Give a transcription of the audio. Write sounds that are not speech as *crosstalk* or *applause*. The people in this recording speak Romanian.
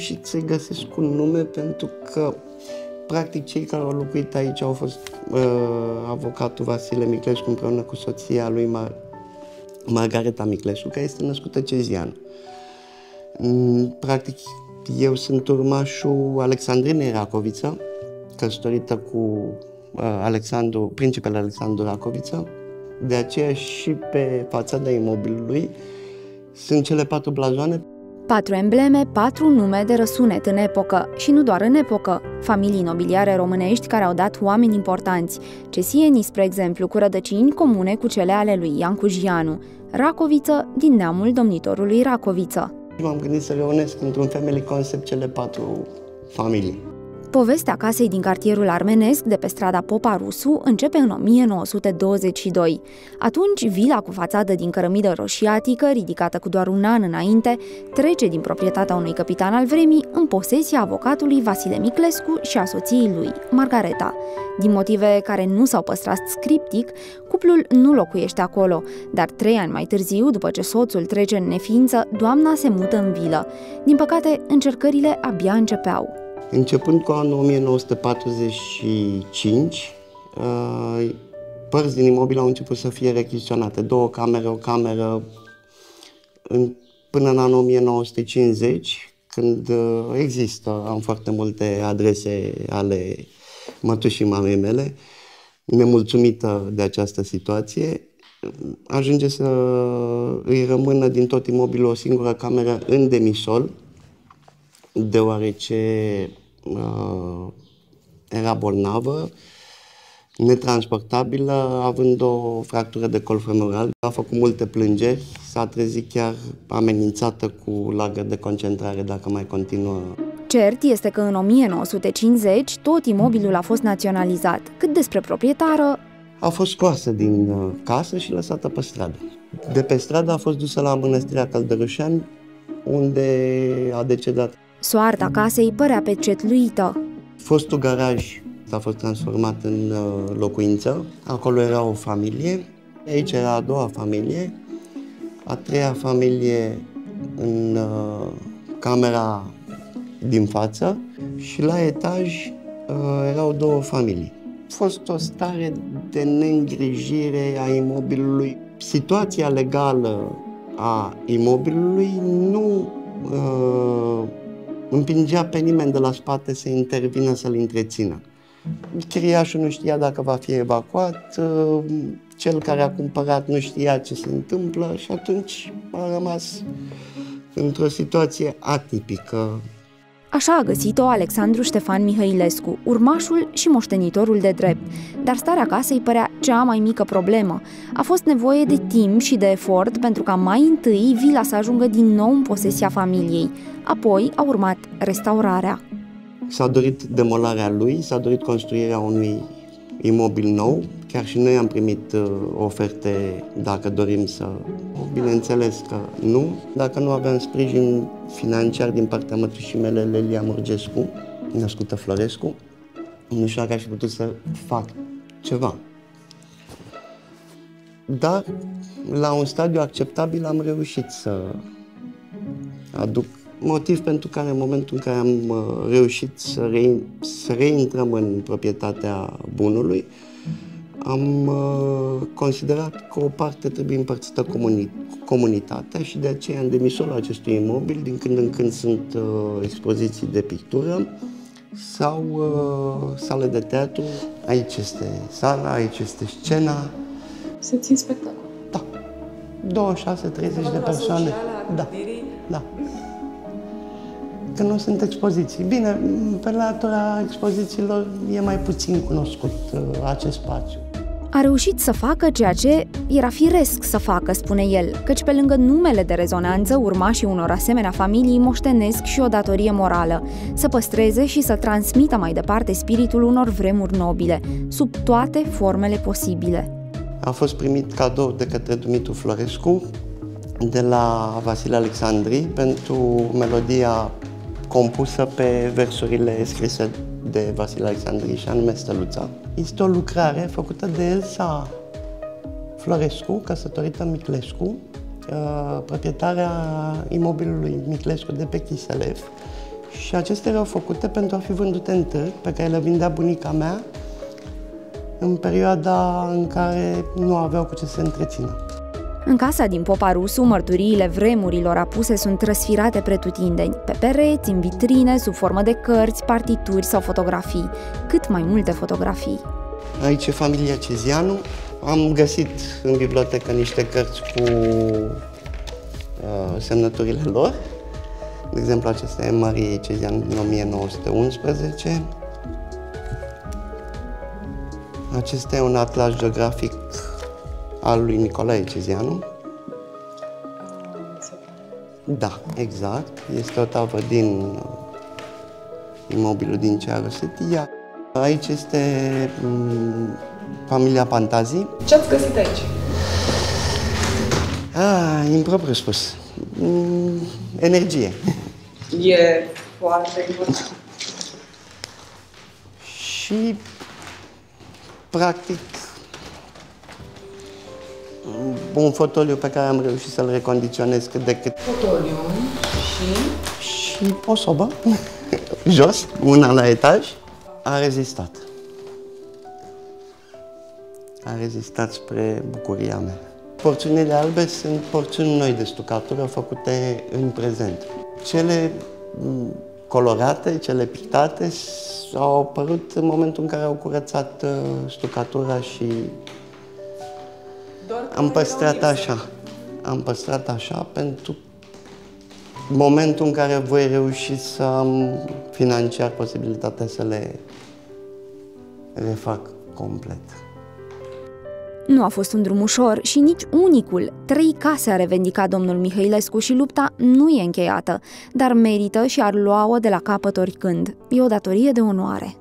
reușit să-i găsesc un nume pentru că practic cei care au locuit aici au fost uh, avocatul Vasile Miclescu împreună cu soția lui Mar- Margareta Miclescu, care este născută cezian. Mm, practic, eu sunt urmașul Alexandrinei Racoviță, căsătorită cu uh, Alexandru, principele Alexandru Racoviță. De aceea și pe fațada imobilului sunt cele patru blazoane Patru embleme, patru nume de răsunet în epocă și nu doar în epocă. Familii nobiliare românești care au dat oameni importanți. Cesienii, spre exemplu, cu rădăcini comune cu cele ale lui Iancu Gianu. Racoviță, din neamul domnitorului Racoviță. M-am gândit să reunesc într-un family concept cele patru familii. Povestea casei din cartierul armenesc de pe strada Popa Rusu începe în 1922. Atunci, vila cu fațadă din cărămidă roșiatică, ridicată cu doar un an înainte, trece din proprietatea unui capitan al vremii în posesia avocatului Vasile Miclescu și a soției lui, Margareta. Din motive care nu s-au păstrat scriptic, cuplul nu locuiește acolo, dar trei ani mai târziu, după ce soțul trece în neființă, doamna se mută în vilă. Din păcate, încercările abia începeau. Începând cu anul 1945, uh, părți din imobil au început să fie rechiziționate. Două camere, o cameră, în, până în anul 1950, când uh, există, am foarte multe adrese ale mătușii mamei mele, nemulțumită de această situație, ajunge să îi rămână din tot imobilul o singură cameră în demisol, deoarece uh, era bolnavă, netransportabilă, având o fractură de col femoral. A făcut multe plângeri, s-a trezit chiar amenințată cu lagăr de concentrare dacă mai continuă. Cert este că în 1950 tot imobilul a fost naționalizat. Cât despre proprietară, a fost scoasă din uh, casă și lăsată pe stradă. De pe stradă a fost dusă la mănăstirea Căldărășani, unde a decedat. Soarta casei părea pecetluită. Fostul garaj a fost transformat în uh, locuință. Acolo era o familie. Aici era a doua familie. A treia familie în uh, camera din față și la etaj uh, erau două familii. A fost o stare de neîngrijire a imobilului. Situația legală a imobilului nu uh, împingea pe nimeni de la spate să intervină să-l întrețină. Chiriașul nu știa dacă va fi evacuat, uh, cel care a cumpărat nu știa ce se întâmplă și atunci a rămas într-o situație atipică. Așa a găsit-o Alexandru Ștefan Mihăilescu, urmașul și moștenitorul de drept. Dar starea casei părea cea mai mică problemă. A fost nevoie de timp și de efort pentru ca mai întâi vila să ajungă din nou în posesia familiei. Apoi a urmat restaurarea. S-a dorit demolarea lui, s-a dorit construirea unui imobil nou. Chiar și noi am primit uh, oferte dacă dorim să... Bineînțeles că nu. Dacă nu aveam sprijin financiar din partea mătușii mele, Lelia Murgescu, născută Florescu, nu știu dacă aș fi putut să fac ceva. Dar, la un stadiu acceptabil, am reușit să aduc motiv pentru care în momentul în care am uh, reușit să, re, să reintrăm în proprietatea bunului, am uh, considerat că o parte trebuie împărțită comuni, comunitatea și de aceea în demisolul acestui imobil, din când în când sunt uh, expoziții de pictură sau uh, sale de teatru. Aici este sala, aici este scena. Se țin spectacol. Da. 26-30 de persoane. Da. Da că nu sunt expoziții. Bine, pe latura expozițiilor e mai puțin cunoscut uh, acest spațiu. A reușit să facă ceea ce era firesc să facă, spune el, căci pe lângă numele de rezonanță, urmașii unor asemenea familii moștenesc și o datorie morală, să păstreze și să transmită mai departe spiritul unor vremuri nobile, sub toate formele posibile. A fost primit cadou de către Dumitru Florescu de la Vasile Alexandri pentru melodia compusă pe versurile scrise de Vasile Alexandri și anume Stăluța. Este o lucrare făcută de Elsa Florescu, căsătorită Miclescu, uh, proprietarea imobilului Miclescu de pe Chiselev și acestea erau făcute pentru a fi vândute în târg, pe care le vindea bunica mea în perioada în care nu aveau cu ce să se întrețină. În casa din Popa Rusu, mărturiile vremurilor apuse sunt răsfirate pretutindeni, pe pereți, în vitrine, sub formă de cărți, partituri sau fotografii. Cât mai multe fotografii. Aici e familia Cezianu. Am găsit în bibliotecă niște cărți cu uh, semnăturile lor. De exemplu, acesta e Marie Cezianu din 1911. Acesta e un atlas geografic al lui Nicolae Cezianu. Da, exact. Este o tavă din uh, imobilul din Ceară Setia. Aici este um, familia Pantazi. Ce ați găsit aici? Ah, impropriu spus. Mm, energie. E foarte important. Și, practic, un fotoliu pe care am reușit să-l recondiționez cât de cât. Fotoliu și... Și o sobă, *laughs* jos, una la etaj, a rezistat. A rezistat spre bucuria mea. Porțiunile albe sunt porțiuni noi de stucatură făcute în prezent. Cele colorate, cele pictate, au apărut în momentul în care au curățat uh, stucatura și am păstrat așa. Am păstrat așa pentru momentul în care voi reuși să am financiar posibilitatea să le refac complet. Nu a fost un drum ușor și nici unicul. Trei case a revendicat domnul Mihailescu și lupta nu e încheiată, dar merită și ar lua-o de la capăt oricând. E o datorie de onoare.